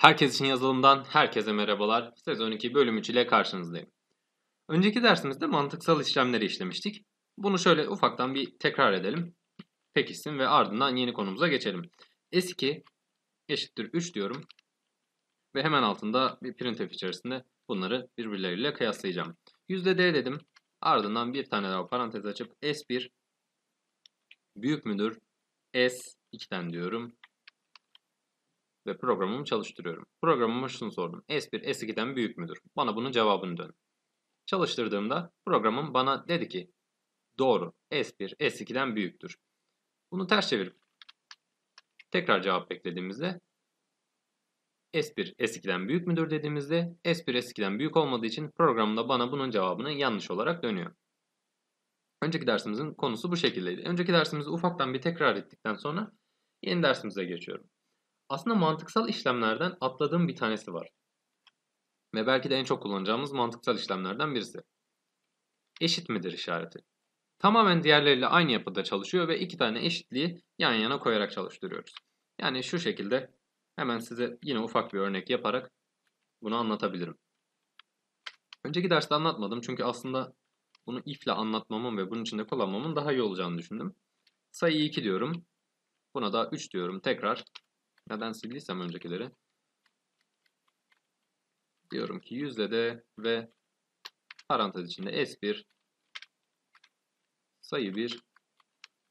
Herkes için yazılımdan herkese merhabalar. Sezon 2 bölüm 3 ile karşınızdayım. Önceki dersimizde mantıksal işlemleri işlemiştik. Bunu şöyle ufaktan bir tekrar edelim. Pekişsin ve ardından yeni konumuza geçelim. S2 eşittir 3 diyorum. Ve hemen altında bir printf içerisinde bunları birbirleriyle kıyaslayacağım. %d dedim. Ardından bir tane daha parantez açıp S1 büyük müdür S2'den diyorum ve programımı çalıştırıyorum. Programıma şunu sordum. S1 S2'den büyük müdür? Bana bunun cevabını dön. Çalıştırdığımda programım bana dedi ki doğru S1 S2'den büyüktür. Bunu ters çevirip tekrar cevap beklediğimizde S1 S2'den büyük müdür dediğimizde S1 S2'den büyük olmadığı için programda bana bunun cevabını yanlış olarak dönüyor. Önceki dersimizin konusu bu şekildeydi. Önceki dersimizi ufaktan bir tekrar ettikten sonra yeni dersimize geçiyorum. Aslında mantıksal işlemlerden atladığım bir tanesi var. Ve belki de en çok kullanacağımız mantıksal işlemlerden birisi. Eşit midir işareti. Tamamen diğerleriyle aynı yapıda çalışıyor ve iki tane eşitliği yan yana koyarak çalıştırıyoruz. Yani şu şekilde hemen size yine ufak bir örnek yaparak bunu anlatabilirim. Önceki derste anlatmadım çünkü aslında bunu if ile anlatmamın ve bunun içinde kullanmamın daha iyi olacağını düşündüm. Sayı 2 diyorum. Buna da 3 diyorum. Tekrar neden sildiysem öncekileri. Diyorum ki yüzde de ve parantez içinde S1 sayı 1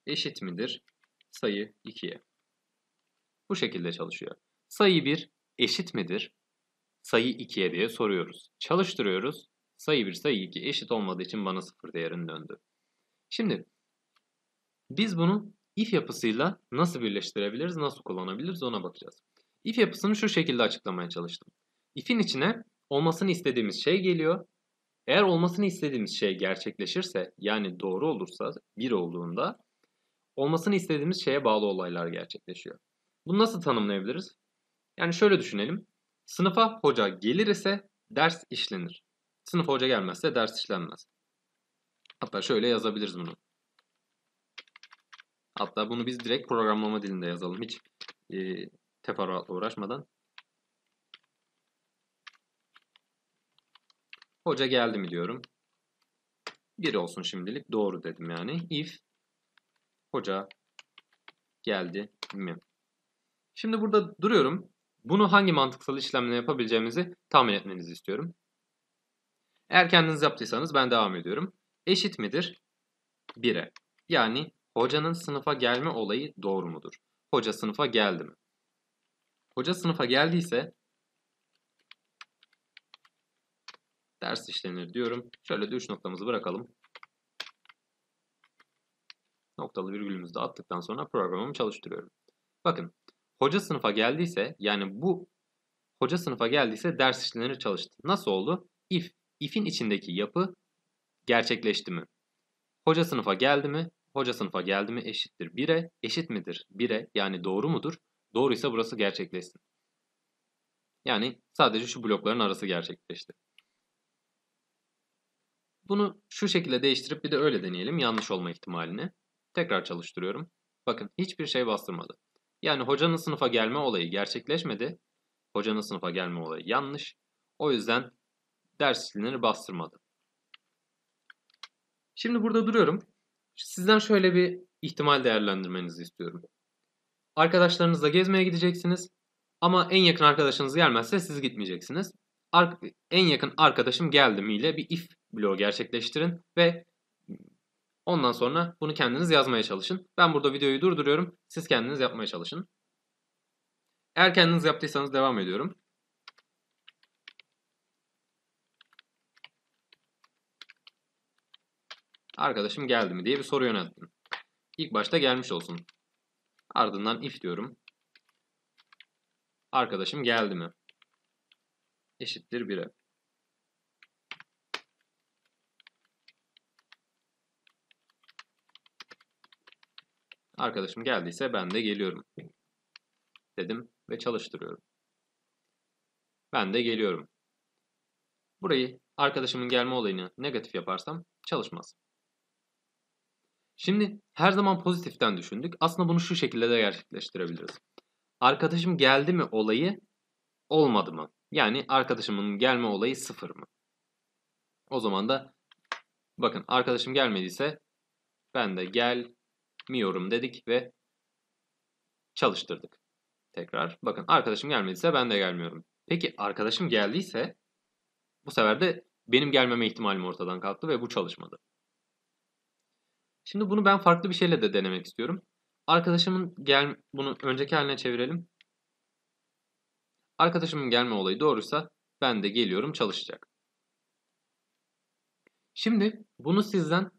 eşit midir sayı 2'ye. Bu şekilde çalışıyor. Sayı 1 eşit midir sayı 2'ye diye soruyoruz. Çalıştırıyoruz. Sayı 1 sayı 2 eşit olmadığı için bana 0 değerini döndü. Şimdi biz bunu if yapısıyla nasıl birleştirebiliriz, nasıl kullanabiliriz ona bakacağız. If yapısını şu şekilde açıklamaya çalıştım. If'in içine olmasını istediğimiz şey geliyor. Eğer olmasını istediğimiz şey gerçekleşirse yani doğru olursa 1 olduğunda olmasını istediğimiz şeye bağlı olaylar gerçekleşiyor. Bunu nasıl tanımlayabiliriz? Yani şöyle düşünelim. Sınıfa hoca gelir ise ders işlenir. Sınıfa hoca gelmezse ders işlenmez. Hatta şöyle yazabiliriz bunu. Hatta bunu biz direkt programlama dilinde yazalım. Hiç e, teferruatla uğraşmadan. Hoca geldi mi diyorum. Bir olsun şimdilik. Doğru dedim yani. If hoca geldi mi? Şimdi burada duruyorum. Bunu hangi mantıksal işlemle yapabileceğimizi tahmin etmenizi istiyorum. Eğer kendiniz yaptıysanız ben devam ediyorum. Eşit midir? 1'e. Yani Hocanın sınıfa gelme olayı doğru mudur? Hoca sınıfa geldi mi? Hoca sınıfa geldiyse ders işlenir diyorum. Şöyle de 3 noktamızı bırakalım. Noktalı virgülümüzü de attıktan sonra programımı çalıştırıyorum. Bakın hoca sınıfa geldiyse yani bu hoca sınıfa geldiyse ders işlenir çalıştı. Nasıl oldu? If, if'in içindeki yapı gerçekleşti mi? Hoca sınıfa geldi mi? Hoca sınıfa geldi mi eşittir 1'e. Eşit midir 1'e yani doğru mudur? Doğruysa burası gerçekleşsin. Yani sadece şu blokların arası gerçekleşti. Bunu şu şekilde değiştirip bir de öyle deneyelim yanlış olma ihtimalini. Tekrar çalıştırıyorum. Bakın hiçbir şey bastırmadı. Yani hocanın sınıfa gelme olayı gerçekleşmedi. Hocanın sınıfa gelme olayı yanlış. O yüzden ders zilini bastırmadı. Şimdi burada duruyorum. Sizden şöyle bir ihtimal değerlendirmenizi istiyorum. Arkadaşlarınızla gezmeye gideceksiniz ama en yakın arkadaşınız gelmezse siz gitmeyeceksiniz. Ar en yakın arkadaşım geldi mi ile bir if bloğu gerçekleştirin ve ondan sonra bunu kendiniz yazmaya çalışın. Ben burada videoyu durduruyorum. Siz kendiniz yapmaya çalışın. Eğer kendiniz yaptıysanız devam ediyorum. Arkadaşım geldi mi diye bir soru yönelttim. İlk başta gelmiş olsun. Ardından if diyorum. Arkadaşım geldi mi? Eşittir 1'e. Arkadaşım geldiyse ben de geliyorum. Dedim ve çalıştırıyorum. Ben de geliyorum. Burayı arkadaşımın gelme olayını negatif yaparsam çalışmaz. Şimdi her zaman pozitiften düşündük. Aslında bunu şu şekilde de gerçekleştirebiliriz. Arkadaşım geldi mi olayı olmadı mı? Yani arkadaşımın gelme olayı sıfır mı? O zaman da bakın arkadaşım gelmediyse ben de gelmiyorum dedik ve çalıştırdık. Tekrar bakın arkadaşım gelmediyse ben de gelmiyorum. Peki arkadaşım geldiyse bu sefer de benim gelmeme ihtimalim ortadan kalktı ve bu çalışmadı. Şimdi bunu ben farklı bir şeyle de denemek istiyorum. Arkadaşımın gel bunu önceki haline çevirelim. Arkadaşımın gelme olayı doğruysa ben de geliyorum çalışacak. Şimdi bunu sizden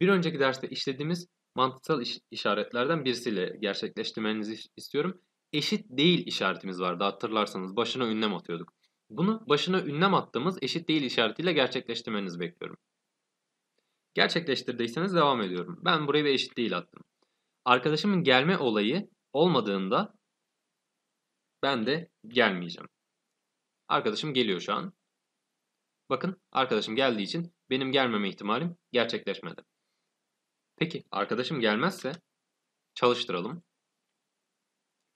bir önceki derste işlediğimiz mantıksal iş işaretlerden birisiyle gerçekleştirmenizi istiyorum. Eşit değil işaretimiz vardı hatırlarsanız başına ünlem atıyorduk. Bunu başına ünlem attığımız eşit değil işaretiyle gerçekleştirmenizi bekliyorum. Gerçekleştirdiyseniz devam ediyorum. Ben buraya bir eşit değil attım. Arkadaşımın gelme olayı olmadığında ben de gelmeyeceğim. Arkadaşım geliyor şu an. Bakın arkadaşım geldiği için benim gelmeme ihtimalim gerçekleşmedi. Peki arkadaşım gelmezse çalıştıralım.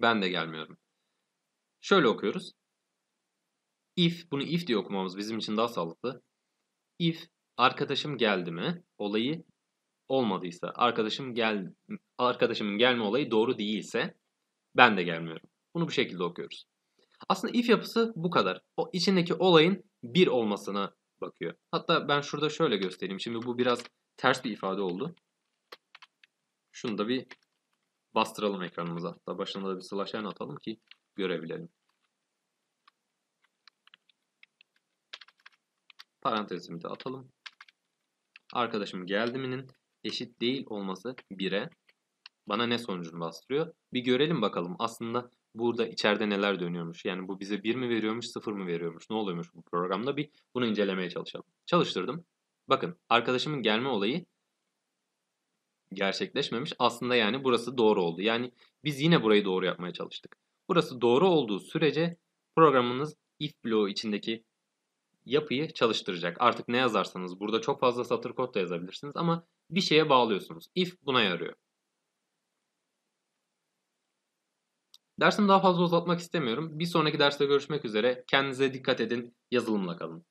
Ben de gelmiyorum. Şöyle okuyoruz. If, bunu if diye okumamız bizim için daha sağlıklı. If arkadaşım geldi mi olayı olmadıysa, arkadaşım gel arkadaşımın gelme olayı doğru değilse ben de gelmiyorum. Bunu bu şekilde okuyoruz. Aslında if yapısı bu kadar. O içindeki olayın bir olmasına bakıyor. Hatta ben şurada şöyle göstereyim. Şimdi bu biraz ters bir ifade oldu. Şunu da bir bastıralım ekranımıza. Hatta başına da bir slash n atalım ki görebilelim. Parantezimi de atalım. Arkadaşım geldi mi'nin eşit değil olması 1'e bana ne sonucunu bastırıyor? Bir görelim bakalım. Aslında burada içeride neler dönüyormuş. Yani bu bize 1 mi veriyormuş, 0 mı veriyormuş? Ne oluyormuş bu programda? Bir bunu incelemeye çalışalım. Çalıştırdım. Bakın arkadaşımın gelme olayı gerçekleşmemiş. Aslında yani burası doğru oldu. Yani biz yine burayı doğru yapmaya çalıştık. Burası doğru olduğu sürece programınız if bloğu içindeki yapıyı çalıştıracak. Artık ne yazarsanız burada çok fazla satır kod da yazabilirsiniz ama bir şeye bağlıyorsunuz. If buna yarıyor. Dersimi daha fazla uzatmak istemiyorum. Bir sonraki derste görüşmek üzere. Kendinize dikkat edin. Yazılımla kalın.